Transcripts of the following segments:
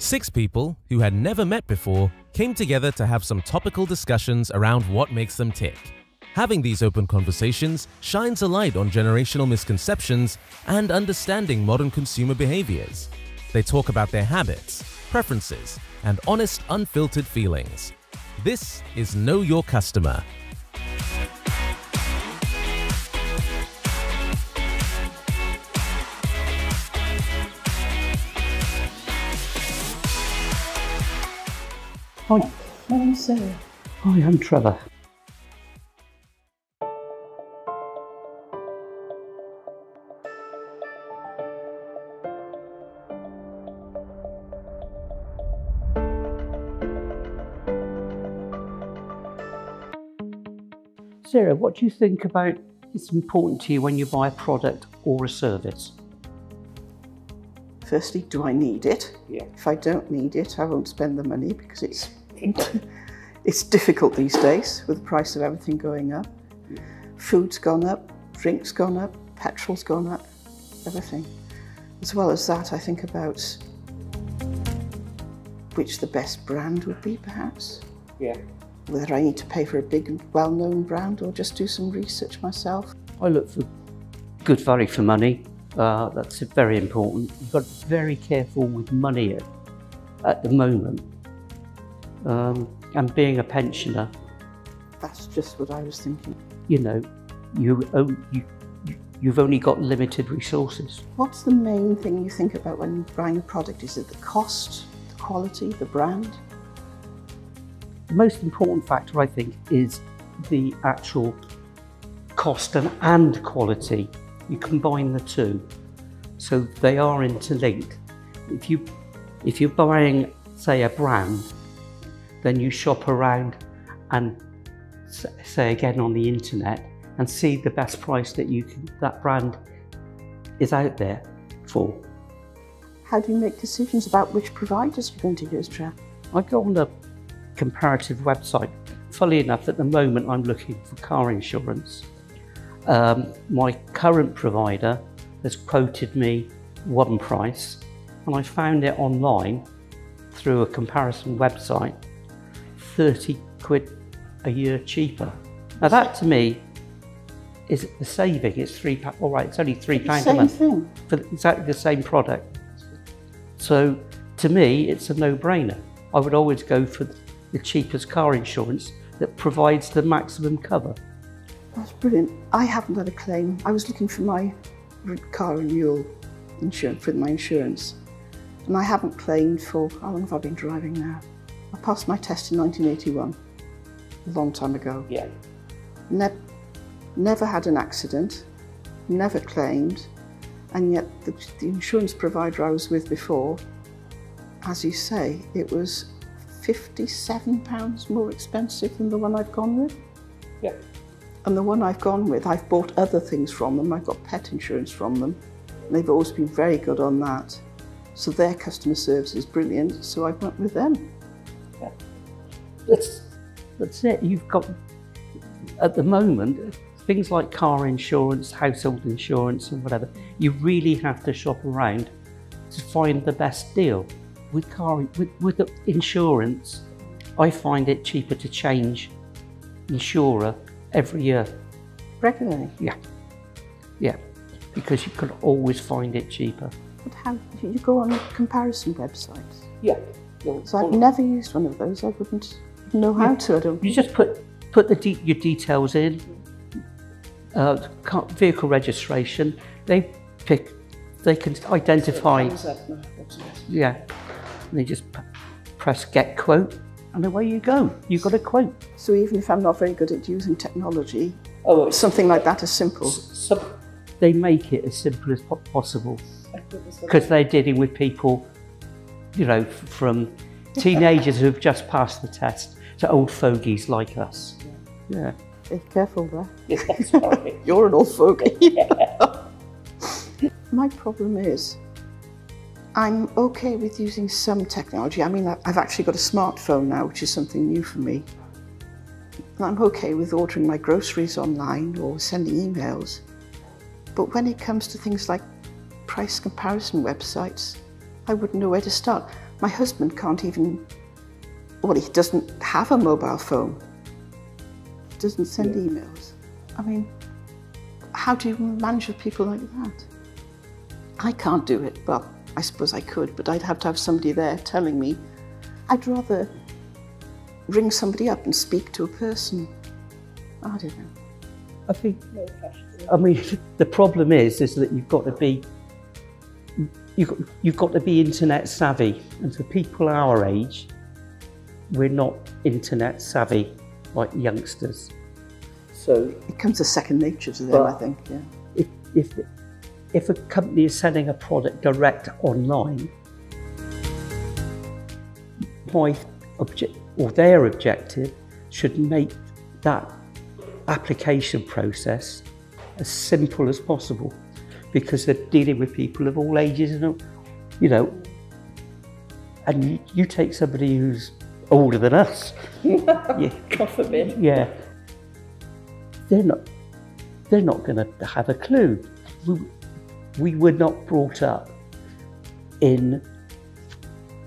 Six people who had never met before came together to have some topical discussions around what makes them tick. Having these open conversations shines a light on generational misconceptions and understanding modern consumer behaviors. They talk about their habits, preferences, and honest, unfiltered feelings. This is Know Your Customer. Hi, My name's Sara. hi, I'm Trevor. Sara, what do you think about it's important to you when you buy a product or a service? Firstly, do I need it? Yeah. If I don't need it, I won't spend the money because it's it's difficult these days with the price of everything going up. Food's gone up, drinks gone up, petrol's gone up, everything. As well as that, I think about which the best brand would be, perhaps. Yeah. Whether I need to pay for a big well-known brand or just do some research myself. I look for good value for money. Uh, that's very important. You've got to be very careful with money at, at the moment. Um, and being a pensioner, That's just what I was thinking. you know, you, own, you you- you've only got limited resources. What's the main thing you think about when you're buying a product? Is it the cost, the quality, the brand? The most important factor, I think, is the actual cost and, and quality. You combine the two, so they are interlinked. If you if you're buying, say, a brand, then you shop around and say again on the internet and see the best price that you can, that brand is out there for. How do you make decisions about which providers you're going to use, Trev? I go on a comparative website. Fully enough, at the moment, I'm looking for car insurance. Um, my current provider has quoted me one price, and I found it online through a comparison website 30 quid a year cheaper. Now, that to me is the saving. It's three pounds, all right, it's only three pounds a month thing. for exactly the same product. So to me, it's a no-brainer. I would always go for the cheapest car insurance that provides the maximum cover. That's brilliant. I haven't had a claim. I was looking for my car renewal insurance with my insurance, and I haven't claimed for how long have I been driving now? I passed my test in 1981, a long time ago. Yeah. Ne- never had an accident, never claimed, and yet the, the insurance provider I was with before, as you say, it was £57 more expensive than the one I've gone with. Yeah. And the one I've gone with, I've bought other things from them. I've got pet insurance from them. And they've always been very good on that. So their customer service is brilliant, so I went with them. That's, that's it. You've got, at the moment, things like car insurance, household insurance, and whatever, you really have to shop around to find the best deal. With car, with, with insurance, I find it cheaper to change insurer every year. Regularly. Yeah, yeah, because you can always find it cheaper. But how you go on comparison websites? Yeah. So I've never used one of those. I wouldn't know how to. I don't. You just put put the de- your details in. Uh, car- vehicle registration. They pick. They can identify. Yeah. And they just p- press get quote, and away you go. You've got a quote. So even if I'm not very good at using technology, Oh, something like that is simple. so they make it as simple as possible because they're dealing with people, you know, from teenagers who've just passed the test to old fogies like us. Yeah. Be careful there. Yeah, sorry. You're an old fogey. My problem is, I'm okay with using some technology. I mean, I've actually got a smartphone now, which is something new for me. And I'm okay with ordering my groceries online or sending emails. But when it comes to things like price comparison websites, I wouldn't know where to start. My husband can't even, well, he doesn't have a mobile phone. He doesn't send yeah. emails. I mean, how do you manage with people like that? I can't do it. Well, I suppose I could, but I'd have to have somebody there telling me. I'd rather ring somebody up and speak to a person. I don't know. I think, I mean, the problem is, is that you've got to be, you've, you've got to be internet savvy. And for people our age, we're not internet savvy like youngsters. So it comes as second nature to them, I think. Yeah. If, if if a company is selling a product direct online, my object or their objective should make that application process as simple as possible because they're dealing with people of all ages and you know and you, take somebody who's older than us. Yeah, God forbid. Yeah. They're not they're not going to have a clue. We, we were not brought up in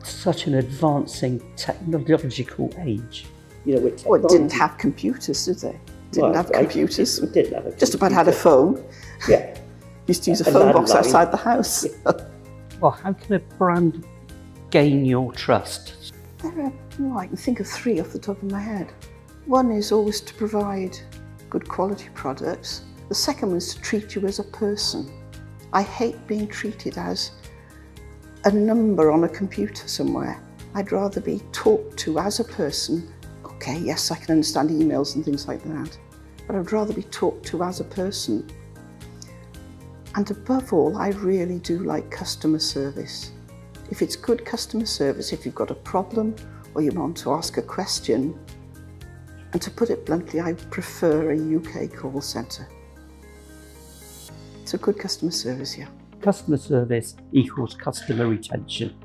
such an advancing technological age. You know, well, it didn't have computers, did they? Didn't well, have computers. It didn't have a Just about had a phone. Yeah. Used to use a, a phone box outside the house. Yeah. well, how can a brand gain your trust? There are, well, I can think of three off the top of my head. One is always to provide good quality products. The second one is to treat you as a person. I hate being treated as a number on a computer somewhere. I'd rather be talked to as a person. Okay, yes, I can understand emails and things like that, but I'd rather be talked to as a person. And above all, I really do like customer service. If it's good customer service, if you've got a problem or you want to ask a question, and to put it bluntly, I prefer a UK call centre. So good customer service, yeah. Customer service equals customer retention.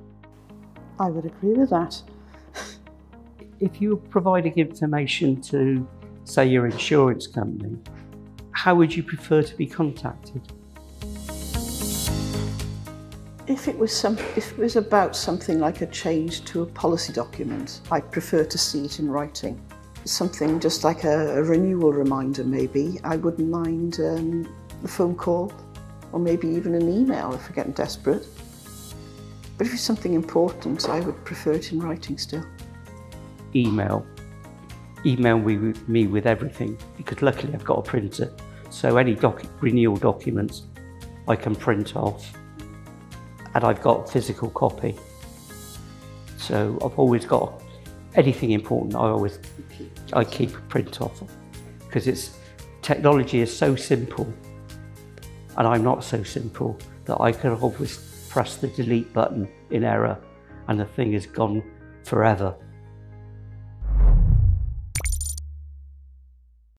I would agree with that. if you're providing information to, say, your insurance company, how would you prefer to be contacted? If it was some, if it was about something like a change to a policy document, I'd prefer to see it in writing. Something just like a, a renewal reminder, maybe. I wouldn't mind um, a phone call or maybe even an email if we're getting desperate. But if it's something important, I would prefer it in writing still. Email. Email me, with everything because luckily I've got a printer. So any doc renewal documents I can print off and I've got physical copy. So I've always got anything important I always I keep a print off because it's technology is so simple and I'm not so simple that I could always press the delete button in error and the thing is gone forever.